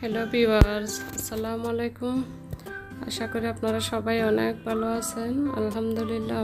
Hello viewers আসসালামু আলাইকুম আশা করি আপনারা সবাই অনেক ভালো আছেন। আলহামদুলিল্লাহ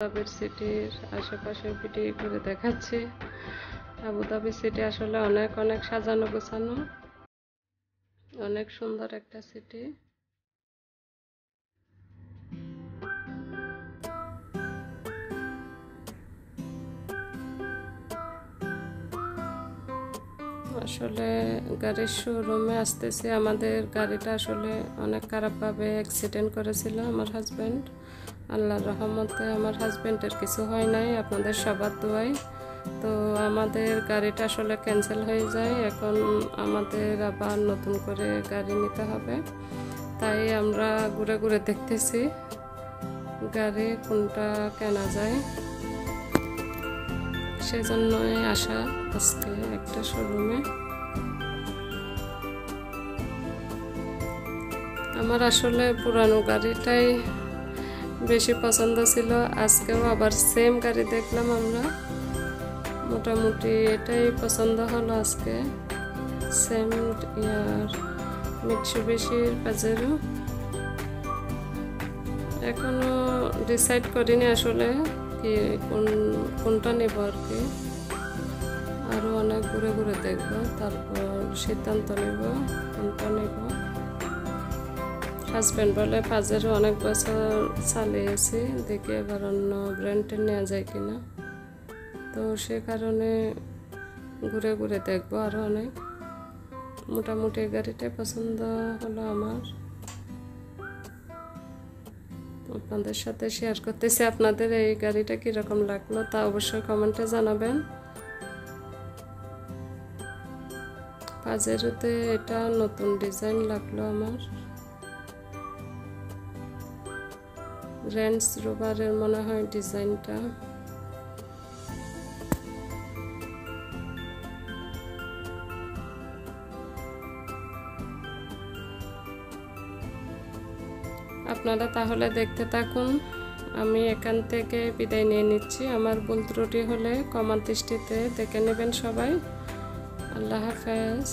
আবুধাবির সিটির আশেপাশে ভিডিও করে দেখাচ্ছি। আবুধাবি সিটি আসলে অনেক অনেক সাজানো গোছানো। অনেক সুন্দর একটা সিটি। আসলে গাড়ির শোরুমে আসতেছে। আমাদের গাড়িটা আসলে অনেক খারাপভাবে অ্যাক্সিডেন্ট করেছিল আমার হাজব্যান্ড আল্লাহর রহমতে আমার হাজব্যান্ডের কিছু হয় নাই, আপনাদের সবার দোয়াই তো আমাদের গাড়িটা আসলে ক্যান্সেল হয়ে যায়। এখন আমাদের আবার নতুন করে গাড়ি নিতে হবে। তাই আমরা ঘুরে ঘুরে দেখতেছি গাড়ি কোনটা কেনা যায়। সেজন্যই আসা আজকে একটা শোরুমে আমার আসলে পুরানো গাড়িটাই বেশি পছন্দ ছিল, আজকেও আবার সেম গাড়ি দেখলাম আমরা। মোটামুটি এটাই পছন্দ হলো আজকে। সেম ইয়ার মিটসুবিশির পাজেরও এখনও ডিসাইড করিনি আসলে কি কোন, কোনটা নেব আর কি। আরও অনেক ঘুরে ঘুরে দেখব, তারপর সিদ্ধান্ত নেব, কোনটা নেব। হাজব্যান্ড বলে পাজেরও অনেক বছর চালিয়েছি, দেখি এবার অন্য ব্র্যান্ডের নেওয়া যায় কিনা। তো সে কারণে ঘুরে ঘুরে দেখব আরও অনেক। মোটামুটি গাড়িটাই পছন্দ হলো আমার। আপনাদের সাথে শেয়ার করতেছি। আপনাদের এই গাড়িটা কীরকম লাগল তা অবশ্যই কমেন্টে জানাবেন। পাজেরোতে এটা নতুন ডিজাইন লাগল আমার। রেঞ্জ রোভারের মনে হয় ডিজাইনটা আপনারা তাহলে দেখতে থাকুন। আমি এখান থেকে বিদায় নিয়ে নিচ্ছি। আমার ভুল ত্রুটি হলে কমান দৃষ্টিতে দেখে নেবেন সবাই। আল্লাহ হাফেজ।